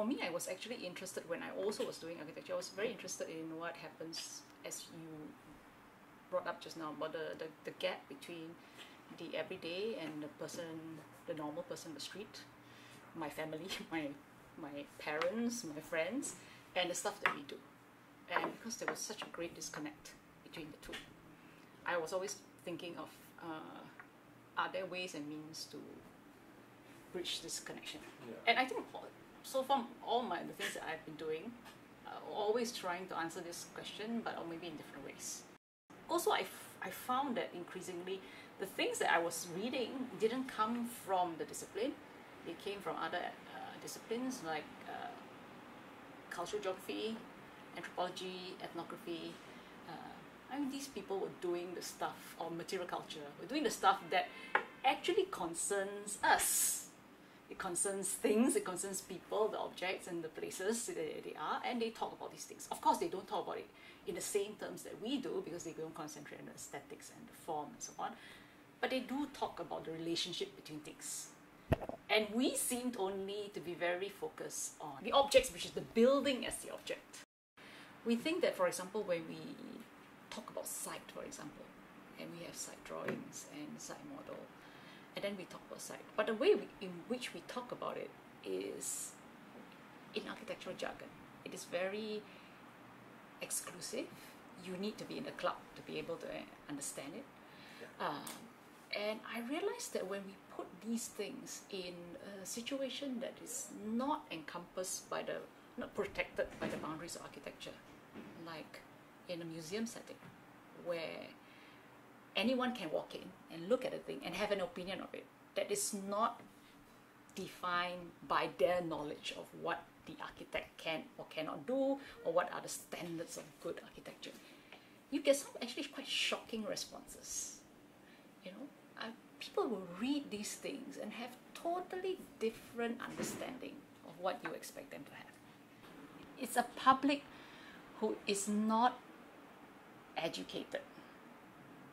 for me, I was actually interested when I also was doing architecture. I was very interested in what happens as you brought up just now about the, the, the gap between the everyday and the person, the normal person on the street, my family, my my parents, my friends, and the stuff that we do. And because there was such a great disconnect between the two, I was always thinking of uh, are there ways and means to bridge this connection? Yeah. And I think so from all my the things that I've been doing, uh, always trying to answer this question, but or maybe in different ways. Also, I, I found that increasingly the things that I was reading didn't come from the discipline; they came from other uh, disciplines like uh, cultural geography, anthropology, ethnography. Uh, I mean, these people were doing the stuff, or material culture, were doing the stuff that actually concerns us. It concerns things, it concerns people, the objects, and the places that they are, and they talk about these things. Of course, they don't talk about it in the same terms that we do because they don't concentrate on the aesthetics and the form and so on. But they do talk about the relationship between things. And we seemed only to be very focused on the objects, which is the building as the object. We think that, for example, when we talk about site, for example, and we have site drawings and site model, and then we talk about site. But the way we, in which we talk about it is in architectural jargon. It is very exclusive. You need to be in the club to be able to uh, understand it. Um, and I realized that when we put these things in a situation that is not encompassed by the, not protected by the boundaries of architecture, like in a museum setting, where anyone can walk in and look at a thing and have an opinion of it that is not defined by their knowledge of what the architect can or cannot do or what are the standards of good architecture. You get some actually quite shocking responses. You know, uh, people will read these things and have totally different understanding of what you expect them to have. It's a public who is not educated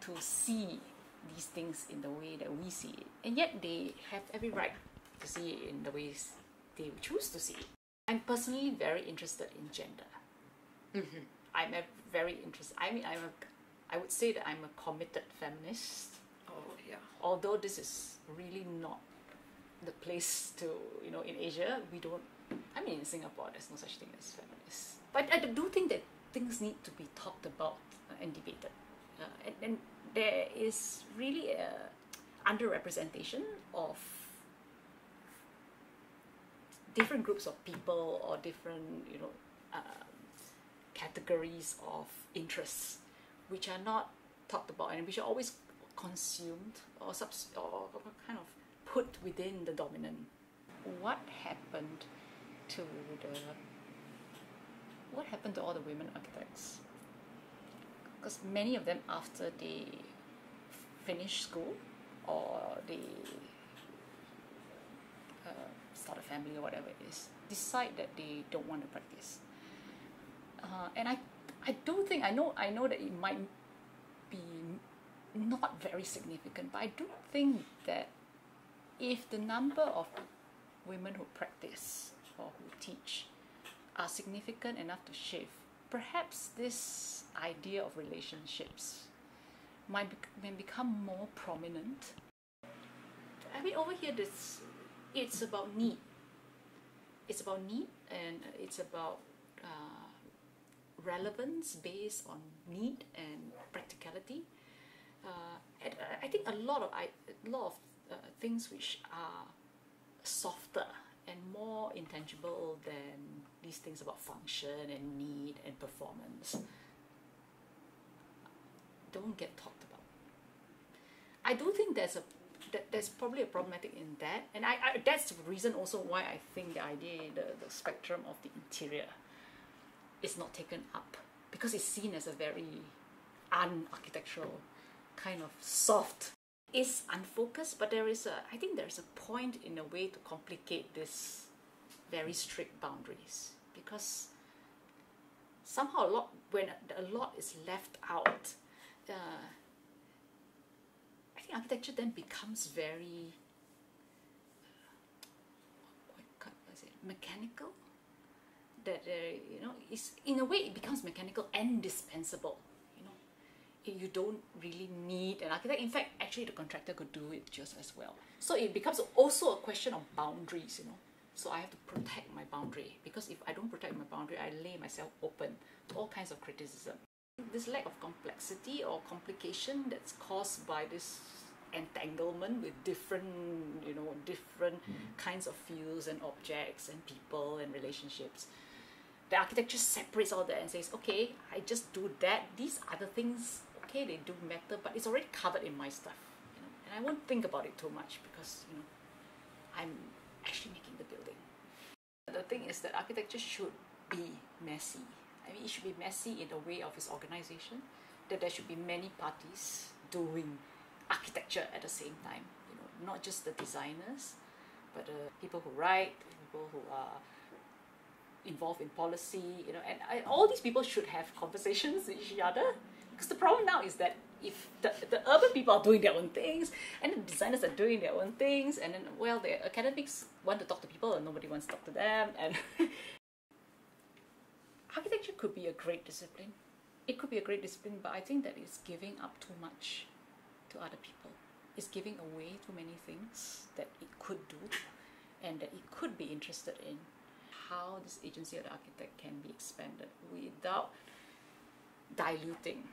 to see these things in the way that we see it. And yet they have every right to see it in the ways they choose to see it. I'm personally very interested in gender. I'm a very interested. I mean, I'm a. I would say that I'm a committed feminist. Oh yeah. Although this is really not the place to, you know, in Asia we don't. I mean, in Singapore there's no such thing as feminists. But I do think that things need to be talked about and debated. Uh, and, and there is really a underrepresentation of different groups of people or different you know um, categories of interests which are not talked about and which are always consumed or subs- or kind of put within the dominant. What happened to the what happened to all the women architects because many of them after they finish school or they uh, start a family or whatever it is, decide that they don't want to practice. Uh, and I, I don't think I know. I know that it might be not very significant, but I do think that if the number of women who practice or who teach are significant enough to shift, perhaps this idea of relationships might may become more prominent. I mean, over here, this it's about need. It's about need, and it's about uh, relevance based on need and practicality. Uh, and I- I think a lot of I, a lot of uh, things which are softer and more intangible than these things about function and need and performance don't get talked about. I do think there's a that there's probably a problematic in that, and I, I that's the reason also why I think the idea the, the spectrum of the interior is not taken up because it's seen as a very unarchitectural kind of soft. It's unfocused, but there is a I think there's a point in a way to complicate this very strict boundaries. Because somehow a lot when a lot is left out uh, I think architecture then becomes very what can I say, mechanical. That uh, you know is in a way it becomes mechanical and dispensable you don't really need an architect. In fact actually the contractor could do it just as well. So it becomes also a question of boundaries you know. So I have to protect my boundary because if I don't protect my boundary I lay myself open to all kinds of criticism. This lack of complexity or complication that's caused by this entanglement with different you know different hmm. kinds of fields and objects and people and relationships the architecture separates all that and says okay i just do that. These other things okay they do matter but it's already covered in my stuff you know and i won't think about it too much because you know i'm actually making the building. The thing is that architecture should be messy. I mean it should be messy in the way of its organization that there should be many parties doing architecture at the same time you know not just the designers but the people who write people who are involved in policy you know and all these people should have conversations with each other because the problem now is that if the, the urban people are doing their own things and the designers are doing their own things and then well the academics want to talk to people and nobody wants to talk to them and architecture could be a great discipline. It could be a great discipline but i think that it's giving up too much to other people. It's giving away too many things that it could do and that it could be interested in. How this agency of the architect can be expanded without diluting